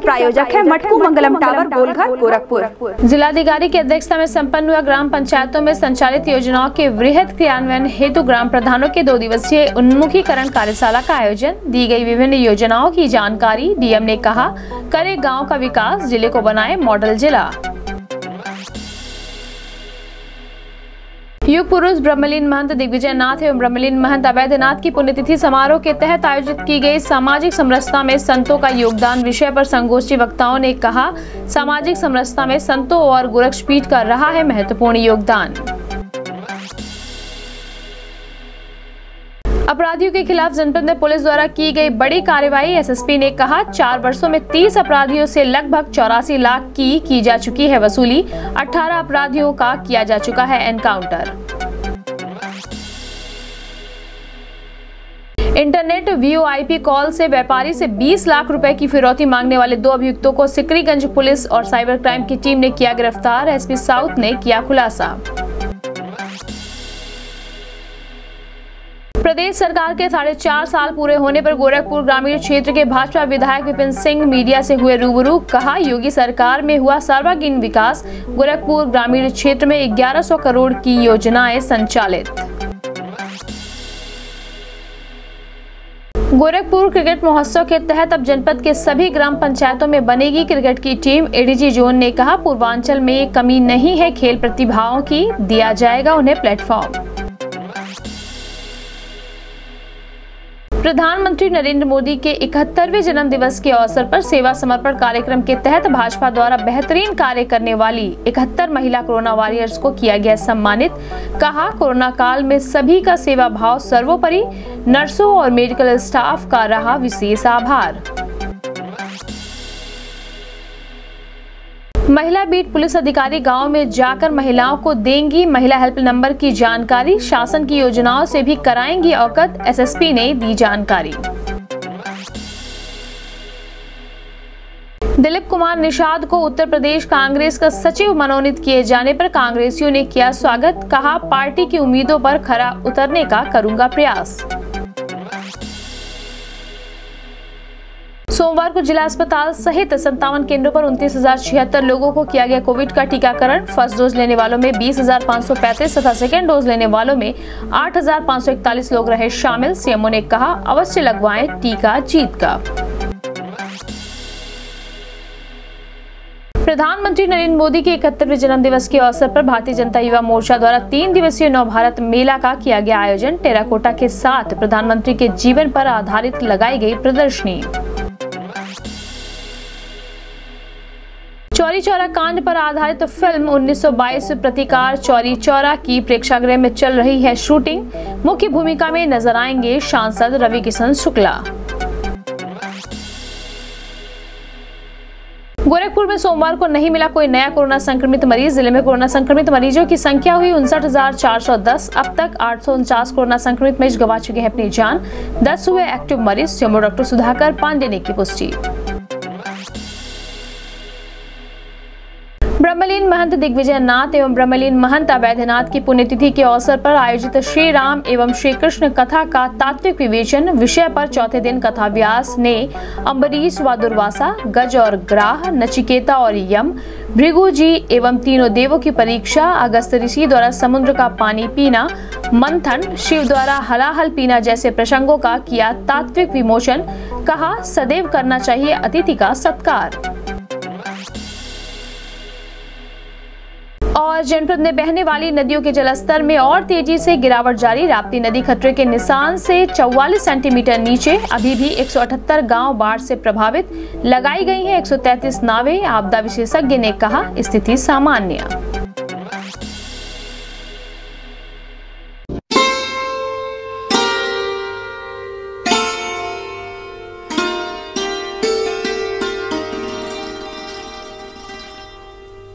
प्रायोजक है मटकू मंगलम टावर, गोलघर, गोरखपुर। जिलाधिकारी की अध्यक्षता में सम्पन्न हुआ ग्राम पंचायतों में संचालित योजनाओं के वृहद क्रियान्वयन हेतु ग्राम प्रधानों के दो दिवसीय उन्मुखीकरण कार्यशाला का आयोजन, दी गई विभिन्न योजनाओं की जानकारी डीएम ने कहा, करे गाँव का विकास, ज़िले को बनाए मॉडल जिला। युग पुरुष ब्रह्मलीन महंत दिग्विजय नाथ एवं ब्रह्मलीन महंत अवैधनाथ की पुण्यतिथि समारोह के तहत आयोजित की गई सामाजिक समरसता में संतों का योगदान विषय पर संगोष्ठी वक्ताओं ने कहा, सामाजिक समरसता में संतों और गोरक्षपीठ का रहा है महत्वपूर्ण योगदान। अपराधियों के खिलाफ जनपद में पुलिस द्वारा की गई बड़ी कार्रवाई। एसएसपी ने कहा, चार वर्षों में 30 अपराधियों से लगभग चौरासी लाख की की जा चुकी है वसूली। 18 अपराधियों का किया जा चुका है एनकाउंटर। इंटरनेट वीओआईपी कॉल से व्यापारी से 20 लाख रुपए की फिरौती मांगने वाले दो अभियुक्तों को सिकरीगंज पुलिस और साइबर क्राइम की टीम ने किया गिरफ़्तार। एसपी साउथ ने किया खुलासा। प्रदेश सरकार के साढ़े चार साल पूरे होने पर गोरखपुर ग्रामीण क्षेत्र के भाजपा विधायक विपिन सिंह मीडिया से हुए रूबरू, कहा, योगी सरकार में हुआ सर्वांगीण विकास, गोरखपुर ग्रामीण क्षेत्र में 1100 करोड़ की योजनाएँ संचालित। गोरखपुर क्रिकेट महोत्सव के तहत अब जनपद के सभी ग्राम पंचायतों में बनेगी क्रिकेट की टीम एडीजी जोन ने कहा, पूर्वांचल में कमी नहीं है, खेल प्रतिभाओं की, दिया जाएगा उन्हें प्लेटफॉर्म। प्रधानमंत्री नरेंद्र मोदी के इकहत्तरवे जन्म दिवस के अवसर पर सेवा समर्पण कार्यक्रम के तहत भाजपा द्वारा बेहतरीन कार्य करने वाली इकहत्तर महिला कोरोना वॉरियर्स को किया गया सम्मानित। कहा, कोरोना काल में सभी का सेवा भाव सर्वोपरि, नर्सों और मेडिकल स्टाफ का रहा विशेष आभार। महिला बीट पुलिस अधिकारी गाँव में जाकर महिलाओं को देंगी। महिला हेल्प नंबर की जानकारी शासन की योजनाओं से भी कराएँगी अवगत। एसएसपी ने दी जानकारी। दिलीप कुमार निषाद को उत्तर प्रदेश कांग्रेस का सचिव मनोनीत किए जाने पर कांग्रेसियों ने किया स्वागत। कहा, पार्टी की उम्मीदों पर खरा उतरने का करूँगा प्रयास। सोमवार को जिला अस्पताल सहित संतावन केंद्रों पर उनतीस हज़ार छिहत्तर लोगों को किया गया कोविड का टीकाकरण। फ़र्स्ट डोज लेने वालों में बीस हज़ार पाँच सौ पैंतीस तथा सेकेंड डोज लेने वालों में आठ हज़ार पाँच सौ इकतालीस लोग रहे शामिल, सीएमओ ने कहा, अवश्य लगवाएँ टीका जीत का। प्रधानमंत्री नरेंद्र मोदी के इकहत्तरवें जन्म दिवस के अवसर पर भारतीय जनता युवा मोर्चा द्वारा तीन दिवसीय नव भारत मेला का किया गया आयोजन। टेराकोटा के साथ प्रधानमंत्री के जीवन पर आधारित लगाई गई प्रदर्शनी। चौरी चौरा कांड पर आधारित तो फ़िल्म 1922 प्रतिकार चौरी चौरा की प्रेक्षागृह में चल रही है शूटिंग। मुख्य भूमिका में नज़र आएँगे सांसद रवि किशन शुक्ला। गोरखपुर में सोमवार को नहीं मिला कोई नया कोरोना संक्रमित मरीज़। ज़िले में कोरोना संक्रमित मरीजों की संख्या हुई उनसठ अब तक आठ कोरोना संक्रमित मरीज़ गवा चुके हैं अपनी जान। 10 हुए एक्टिव मरीज़ डॉक्टर सुधाकर पांडे ने की पुष्टि। ब्रह्मलीन महंत दिग्विजय नाथ एवं ब्रह्मलीन महंत अवैधनाथ की पुण्यतिथि के अवसर पर आयोजित श्री राम एवं श्री कृष्ण कथा का तात्विक विवेचन विषय पर चौथे दिन कथा व्यास ने अम्बरीश व दुर्वासा, गज और ग्राह, नचिकेता और यम भृगु जी एवं तीनों देवों की परीक्षा, अगस्त ऋषि द्वारा समुद्र का पानी पीना, मंथन, शिव द्वारा हलाहल पीना जैसे प्रसंगों का किया तात्विक विमोचन, कहा, सदैव करना चाहिए अतिथि का सत्कार। और जनपद में बहने वाली नदियों के जलस्तर में और तेज़ी से गिरावट जारी। राप्ती नदी खतरे के निशान से 44 सेंटीमीटर नीचे, अभी भी 178 गाँव बाढ़ से प्रभावित। लगाई गई हैं 133 नावें, आपदा विशेषज्ञ ने कहा, स्थिति सामान्य।